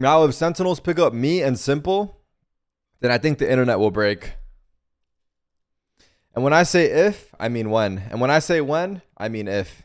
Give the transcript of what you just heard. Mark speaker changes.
Speaker 1: Now, if Sentinels pick up me and Simple, then I think the internet will break. And when I say if, I mean when. And when I say when, I mean if.